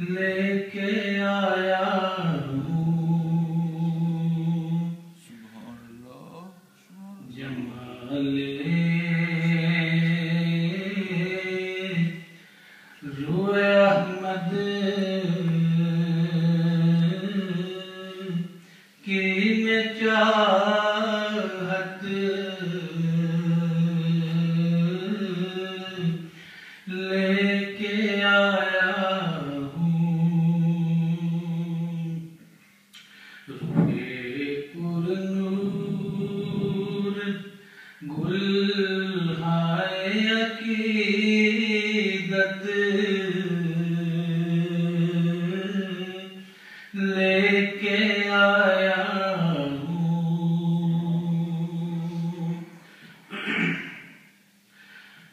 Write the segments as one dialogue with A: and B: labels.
A: लेके आया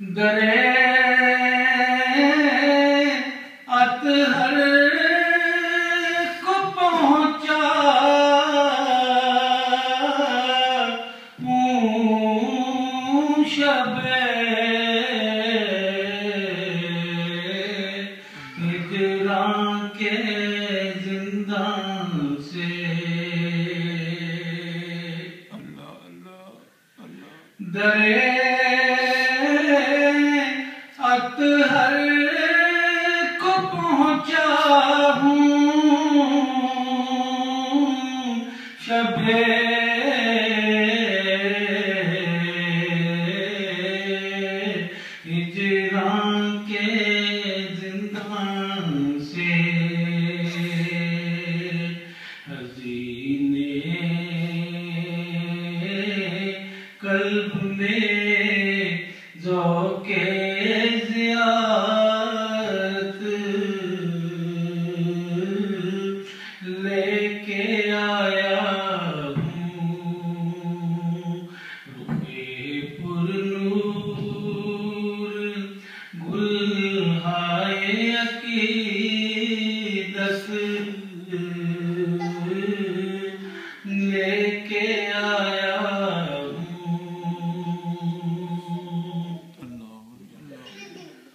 A: The Ah.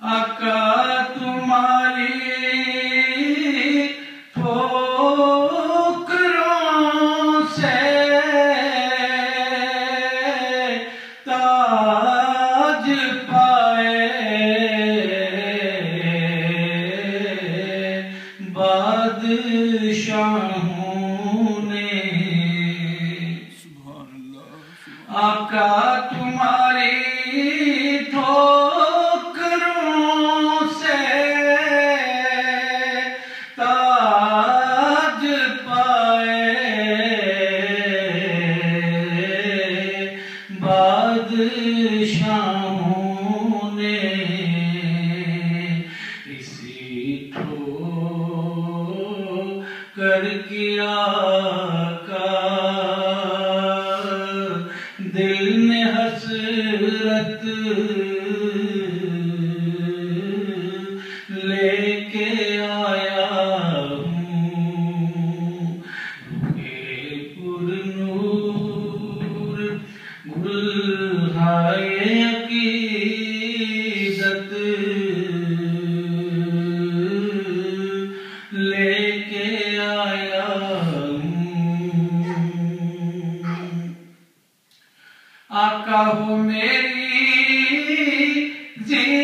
A: अका तुम्हारी का दिल में हसरत मेरी जी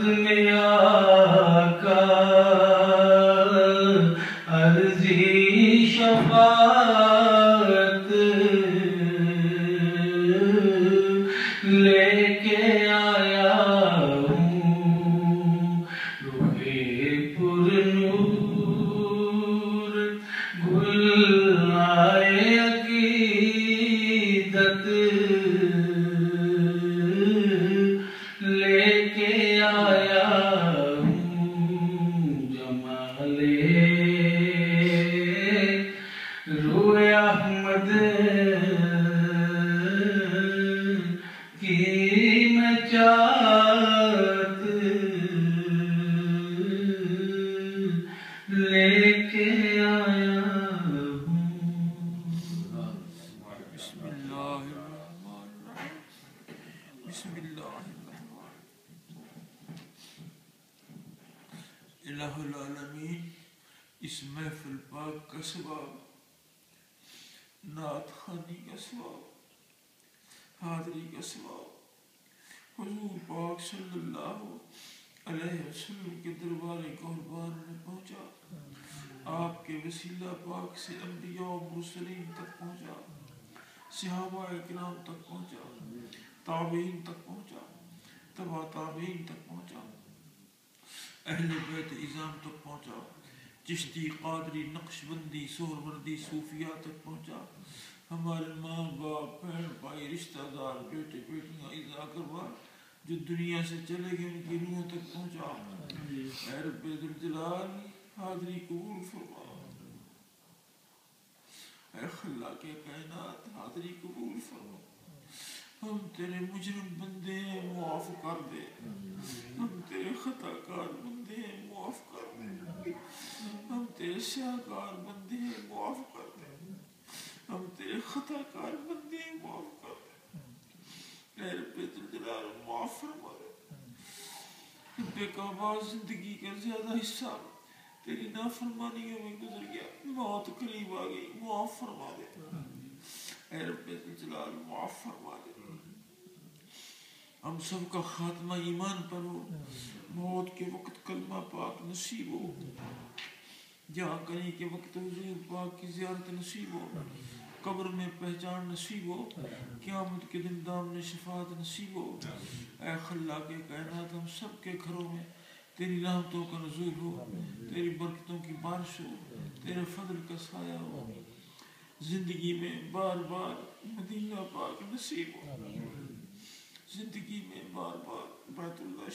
A: में आका
B: इलामीन इस महफिल पाक का सवाब नात खानी का सवाब हादरी का सवाब हुजूर पाक सल्लल्लाहु अलैहि वसल्लम के दरबार कुर्बान में पहुँचा आपके वसीला पाक से अम्बिया और मुरसलीन तक पहुँचा सहाबा इकराम तक पहुँचा ताबीन तक पहुँचा। तबा ताबीन तक पहुँचा। अहले बैत इज़ाम तक पहुँचा। चिश्ती कादरी नक्शबंदी सोहरवर्दी सूफिया तक पहुँचा। हमारे माँ बाप बहन भाई रिश्तेदार बेटे बेटियाँ इज़ा करवा जो दुनिया से चले गए उनकी रूहों तक पहुँचा। ऐ रब्बे हाज़री कबूल फरमा। खल्ला के कायनात हाज़री कबूल फरमा। हम तेरे मुजरिम बंदे हैं मुआफ कर दे। हम तेरे खताकार बंदे हैं मुआफ कर दे। हम तेरे शाहकार बंदे हैं मुआफ कर दे। हम तेरे खताकार बंदे हैं मुआफ कर दे। रब्बे मुआफ फरमा दे। बेकाबा ज़िंदगी का ज़्यादा हिस्सा तेरी नाफरमानियों में गुजर गया, मौत करीब आ गई मुआफ फरमा दे। रब्बे जलाल मुआफ फरमा दे। हम सब का खात्मा ईमान पर हो। मौत के वक्त कलमा पाक नसीब हो। जहाँ कहीं के वक्त हुजूर पाक की जियारत नसीब हो। कब्र में पहचान नसीब हो। क़यामत के दिन दामन शफात नसीब हो। ऐ खल्ला के कायनात हम सब के घरों में तेरी रहमतों का नजूल हो। तेरी बरकतों की बारिश हो। तेरे फजल का साया हो। ज़िंदगी में बार बार मदीना पाक नसीब हो। ज़िंदगी में बार बार बैतुल्ला